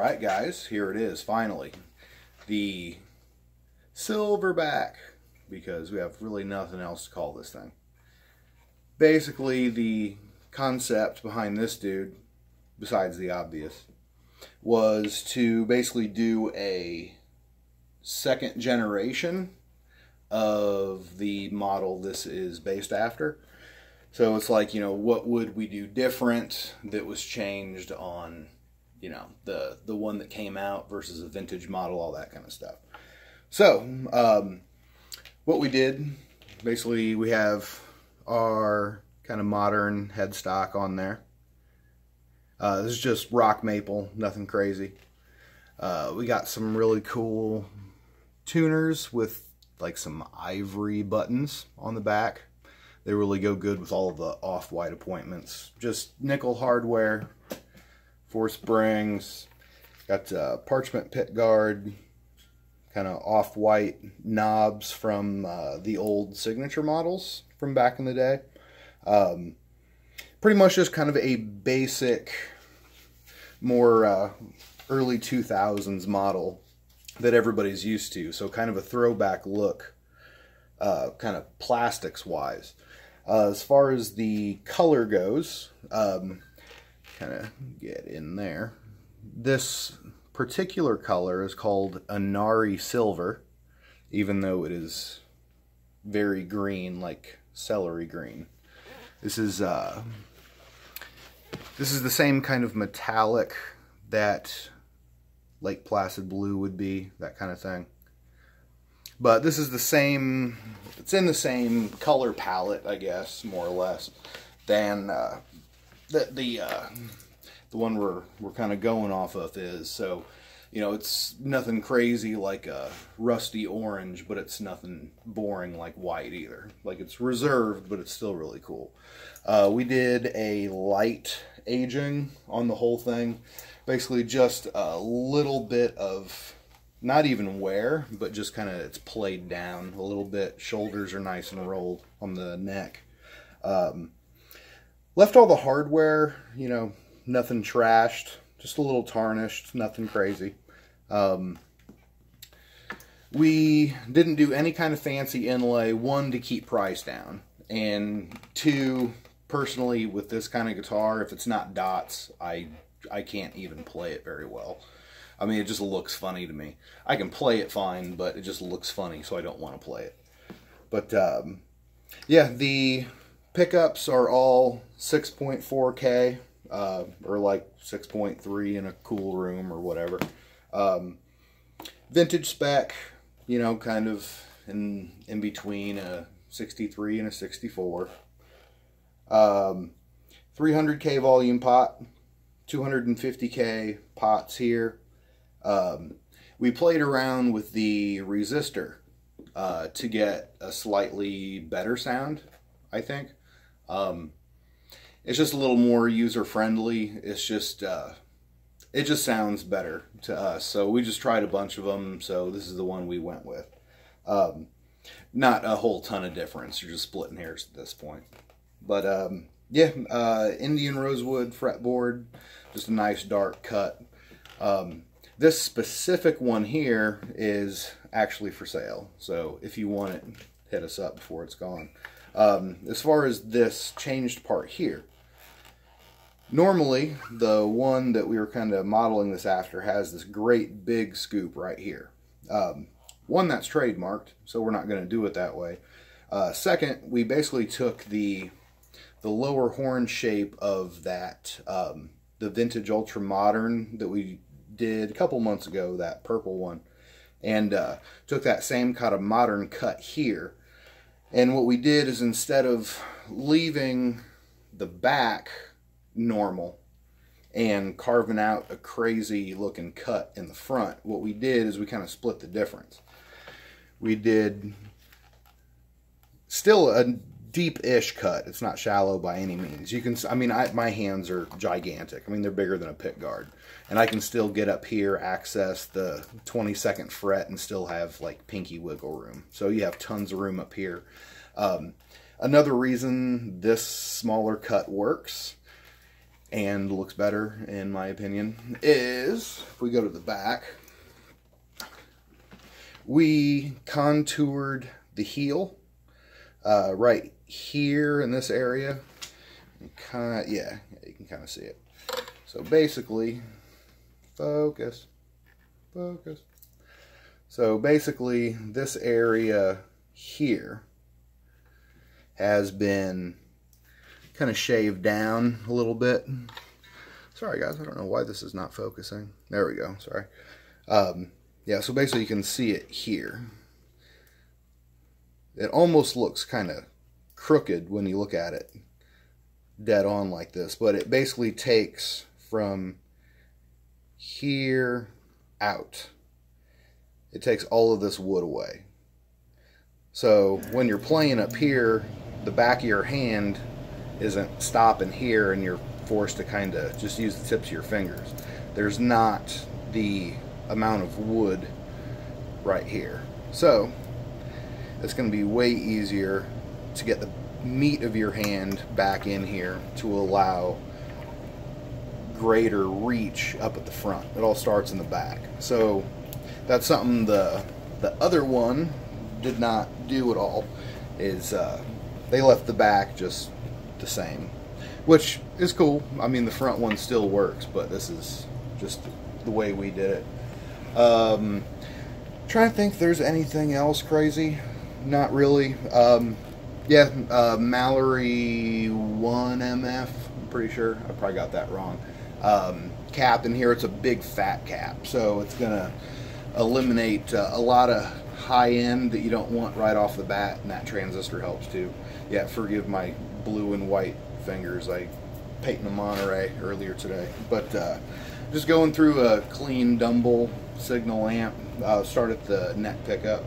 right, guys, here it is, finally. The silverback, because we have really nothing else to call this thing. Basically, the concept behind this dude, besides the obvious, was to basically do a second generation of the model this is based after. So it's like, you know, what would we do different that was changed on, you know, the the one that came out versus a vintage model, all that kind of stuff. So, um, what we did, basically we have our kind of modern headstock on there. Uh, this is just rock maple, nothing crazy. Uh, we got some really cool tuners with like some ivory buttons on the back. They really go good with all the off-white appointments. Just nickel hardware, four springs, got uh, parchment pick guard, kind of off-white knobs from uh, the old signature models from back in the day. Um, pretty much just kind of a basic, more uh, early 2000s model that everybody's used to. So kind of a throwback look, uh, kind of plastics wise. Uh, as far as the color goes, um, kind of get in there. This particular color is called Inca Silver, even though it is very green, like celery green. This is uh, this is the same kind of metallic that Lake Placid blue would be, that kind of thing. But this is the same, it's in the same color palette, I guess, more or less, than uh, the, the, uh, the one we're, we're kind of going off of is. So, you know, it's nothing crazy like a rusty orange, but it's nothing boring like white either. Like it's reserved, but it's still really cool. Uh, we did a light aging on the whole thing. Basically just a little bit of not even wear, but just kind of it's played down a little bit. Shoulders are nice and rolled on the neck. Um, left all the hardware, you know, nothing trashed, just a little tarnished, nothing crazy. Um, we didn't do any kind of fancy inlay, one, to keep price down, and two, personally, with this kind of guitar, if it's not dots, I, I can't even play it very well. I mean, it just looks funny to me. I can play it fine, but it just looks funny, so I don't want to play it. But, um, yeah, the pickups are all 6.4K, uh, or like 6.3 in a cool room or whatever. Um, vintage spec, you know, kind of in, in between a 63 and a 64. Um, 300K volume pot, 250K pots here. Um, we played around with the resistor uh, to get a slightly better sound, I think. Um, it's just a little more user friendly. It's just uh, it just sounds better to us. So we just tried a bunch of them. So this is the one we went with. Um, not a whole ton of difference. You're just splitting hairs at this point. But um, yeah, uh, Indian rosewood fretboard, just a nice dark cut. Um, this specific one here is actually for sale. So if you want it, hit us up before it's gone. Um, as far as this changed part here, normally the one that we were kind of modeling this after has this great big scoop right here. Um, one that's trademarked, so we're not going to do it that way. Uh, second, we basically took the the lower horn shape of that um, the vintage ultra modern that we did a couple months ago, that purple one, and uh, took that same kind of modern cut here. And what we did is instead of leaving the back normal and carving out a crazy looking cut in the front, what we did is we kind of split the difference. We did still a deep-ish cut. It's not shallow by any means. You can, I mean, I, my hands are gigantic. I mean, they're bigger than a pick guard. And I can still get up here, access the 22nd fret, and still have, like, pinky wiggle room. So you have tons of room up here. Um, another reason this smaller cut works and looks better in my opinion is if we go to the back we contoured the heel uh, right here in this area kind of yeah you can kind of see it so basically focus focus so basically this area here has been kind of shaved down a little bit. Sorry guys, I don't know why this is not focusing. There we go, sorry. Um, yeah, so basically you can see it here. It almost looks kind of crooked when you look at it dead on like this, but it basically takes from here out. It takes all of this wood away. So when you're playing up here, the back of your hand isn't stopping here and you're forced to kind of just use the tips of your fingers. There's not the amount of wood right here. So it's going to be way easier to get the meat of your hand back in here to allow greater reach up at the front. It all starts in the back. So that's something the the other one did not do at all is uh, they left the back just the same, which is cool. I mean, the front one still works, but this is just the way we did it. Um, trying to think there's anything else crazy. Not really. Um, yeah, uh, Mallory 1MF, I'm pretty sure. I probably got that wrong. Um, cap in here, it's a big fat cap, so it's going to eliminate uh, a lot of high end that you don't want right off the bat, and that transistor helps too. Yeah, forgive my blue and white fingers. I painted a Monterey earlier today. But uh, just going through a clean Dumble signal amp. Uh, start at the neck pickup.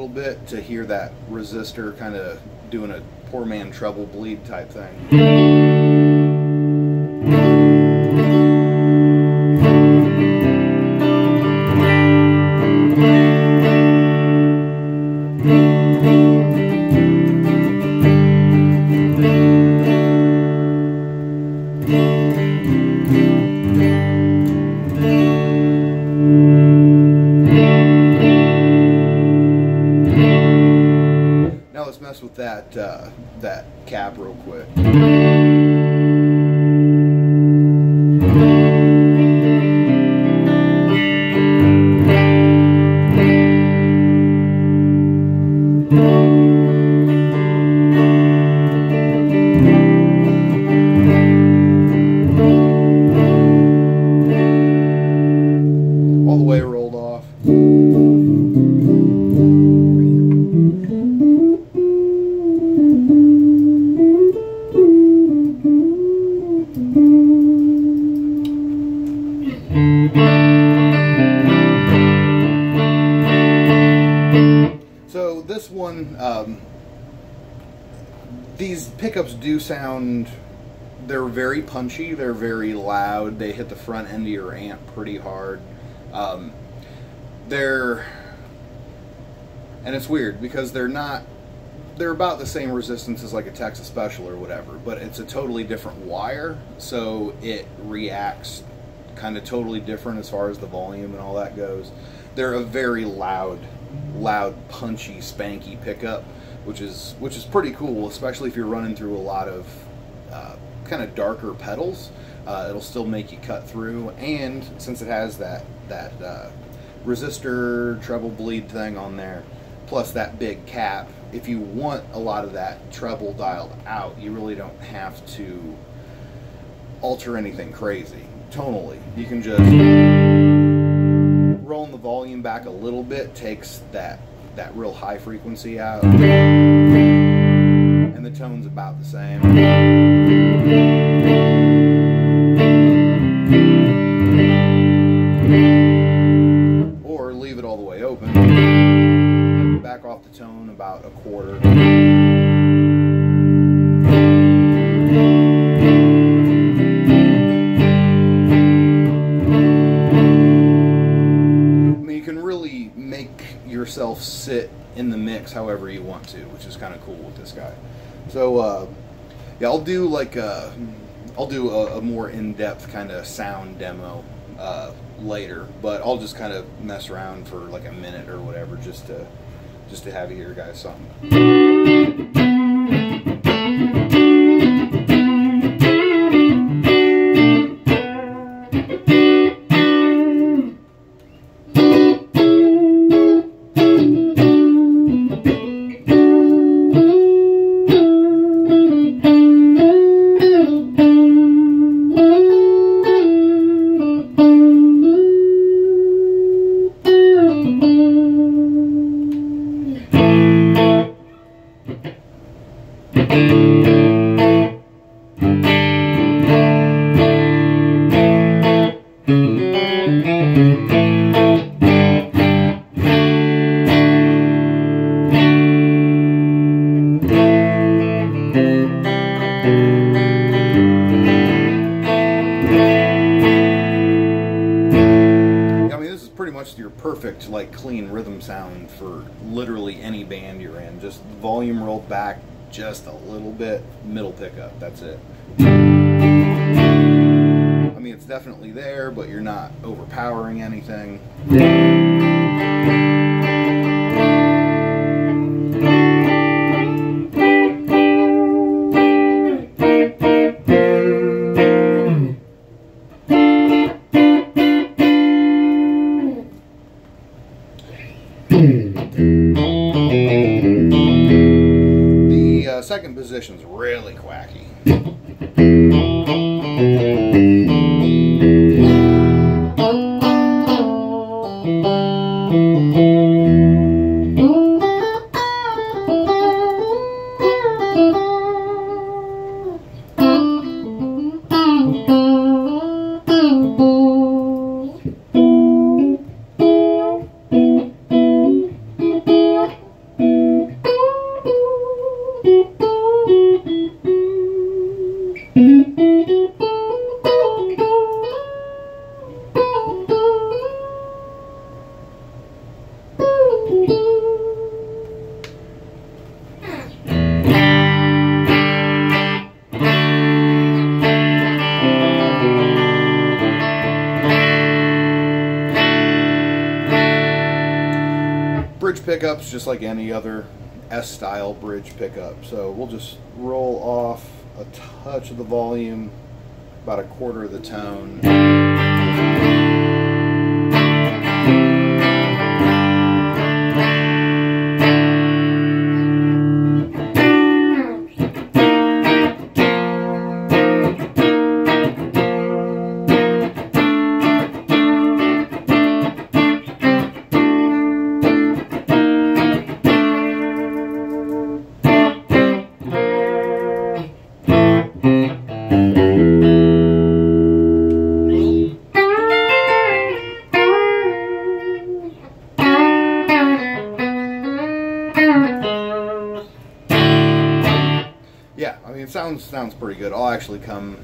Little bit to hear that resistor kind of doing a poor man treble bleed type thing. Mess with that uh, that cap real quick. These pickups do sound, they're very punchy, they're very loud, they hit the front end of your amp pretty hard. Um, they're, and it's weird because they're not, they're about the same resistance as like a Texas Special or whatever, but it's a totally different wire, so it reacts kind of totally different as far as the volume and all that goes. They're a very loud, loud, punchy, spanky pickup, which is which is pretty cool, especially if you're running through a lot of uh, kind of darker pedals. Uh, it'll still make you cut through, and since it has that that uh, resistor treble bleed thing on there, plus that big cap, if you want a lot of that treble dialed out, you really don't have to alter anything crazy tonally. You can just rolling the volume back a little bit takes that that real high frequency out, and the tone's about the same. Or leave it all the way open. Back off the tone about a quarter. Sit in the mix however you want to, which is kind of cool with this guy. So uh, yeah, I'll do like a, I'll do a, a more in-depth kind of sound demo uh, later, but I'll just kind of mess around for like a minute or whatever just to just to have you hear guys something. Much your perfect, like, clean rhythm sound for literally any band you're in. Just volume rolled back just a little bit, middle pickup, that's it. I mean, it's definitely there, but you're not overpowering anything. Just like any other S-style bridge pickup. So we'll just roll off a touch of the volume, about a quarter of the tone. Pretty good. I'll actually come